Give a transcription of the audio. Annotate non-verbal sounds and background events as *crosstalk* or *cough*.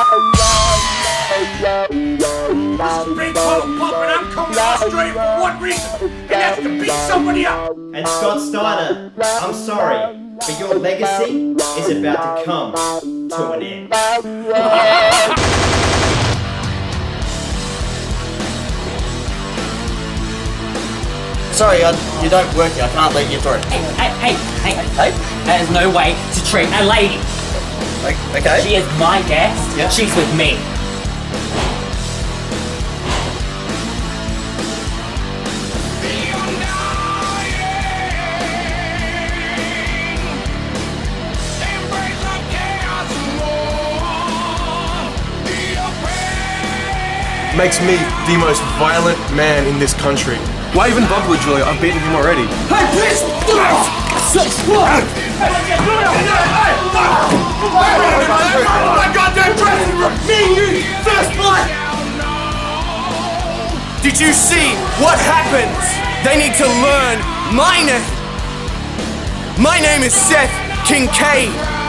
Straight pop pop and I'm coming to Australia for one reason, and that's to beat somebody up. And Scott Steiner, I'm sorry, but your legacy is about to come to an end. *laughs* Sorry, I, you don't work here. I can't let you through. Hey, hey, hey, Hey? There's no way to treat a lady. Okay. She is my guest. Yeah. She's with me. makes me the most violent man in this country. Why even bother with Julia? I've beaten him already. Hey, bitch! Did you see what happens? They need to learn my name. My name is Seth Kincaid.